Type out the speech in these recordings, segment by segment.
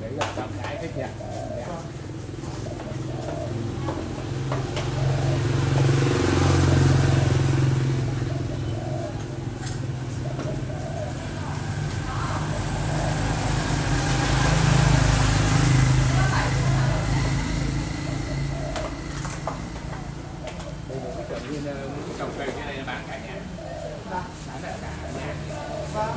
đấy là trăm cái thích nhận đây là cái kiểu như ờ, trồng cây cái này bán cả nhà Dạ. bán ở cả nhà Vâng.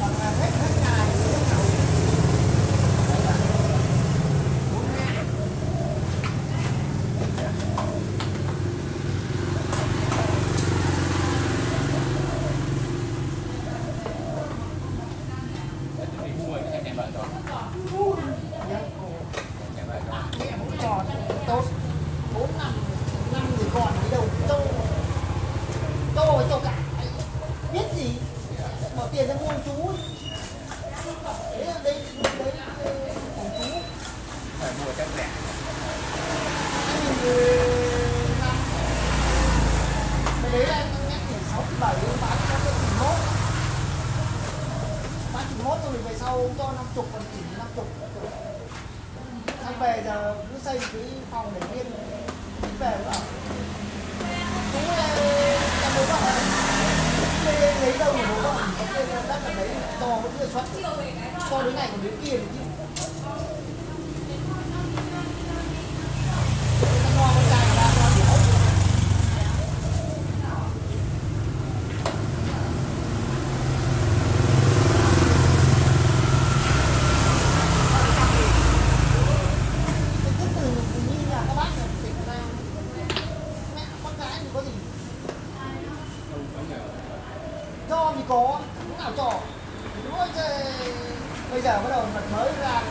Còn là hết hết ngày thì hết ngày. Bốn ngàn. Đấy, thì mua cái nhà vợ rồi Dạ. nhà vợ rồi mẹ cũng còn tốt bốn năm năm người còn cái đầu tô tô với tô cả biết gì bỏ tiền ra mua chú đấy là đấy đấy là của chú phải mua chắc rẻ hai nghìn mười năm cái đấy là em nhắc thì sáu bảy bán cho cái chỉ mốt bán chỉ mốt rồi về sau cho năm chục, còn chỉ năm chục. Xong về giờ cứ xây cái phòng để riêng về nữa chú em bố vợ lấy đâu mà bố vợ có tiền đất là đấy to vẫn chưa xuất to đến này còn đến kia chứ nó con trai là ba con đéo Cái cứ từ như nhà các bác là tỉnh ra mẹ con gái thì có gì không có nhờ cho thì có cũng nào trò, đúng rồi bây giờ bắt đầu mặt mới ra.